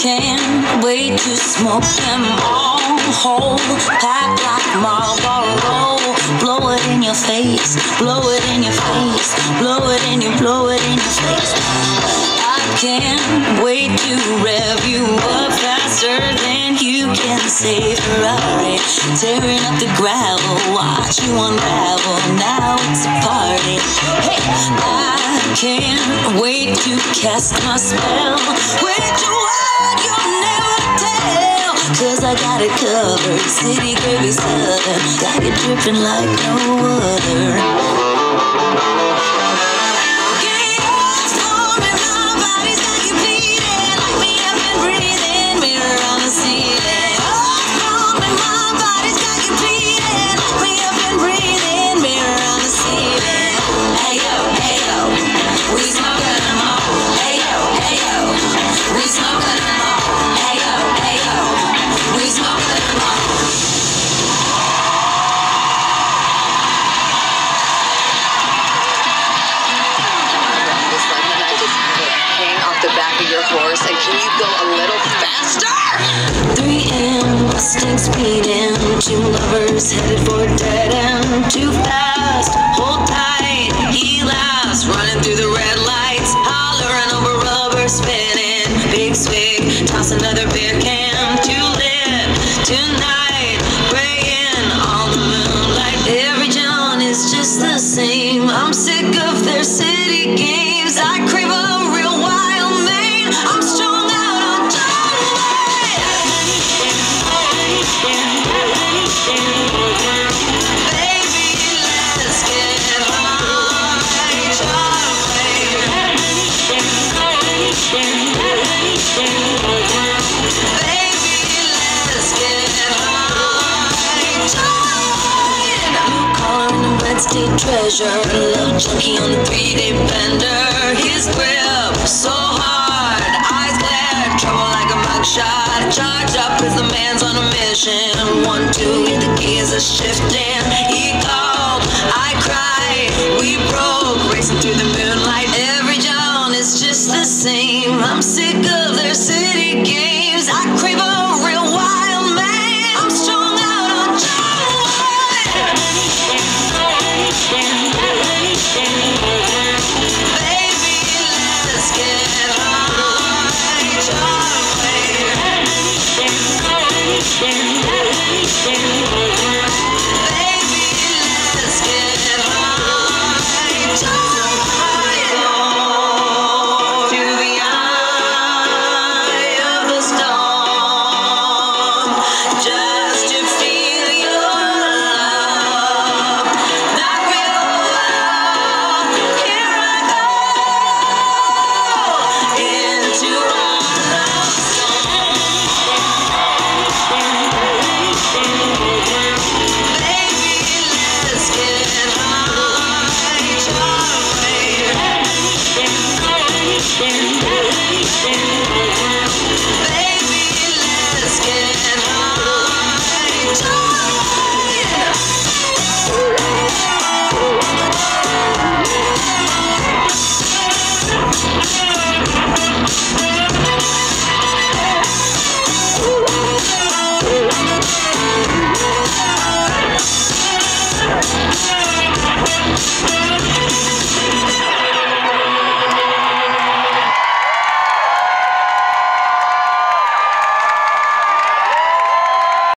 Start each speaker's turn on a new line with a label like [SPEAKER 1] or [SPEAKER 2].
[SPEAKER 1] Smoke them all whole, pack like Marlboro. Blow it in your face, blow it in your face, blow it in your, blow it in your face. I can't wait to rev you up faster than you can say Ferrari. Tearing up the gravel, watch you unravel. Now it's a party. Hey, I can't wait to cast my spell. Wait to I got it covered. City gravy southern. Got it dripping like no other.
[SPEAKER 2] Can you go a little faster?
[SPEAKER 1] 3 a.m. stink speeding. Two lovers headed for dead end. Too fast, hold State treasure, love junkie on the three-day bender. His grip so hard, vision. One, two, the gears are shifting. He called, I cried, we broke, racing through the moonlight. Every dawn is just the same. I'm sick of their city games. I crave.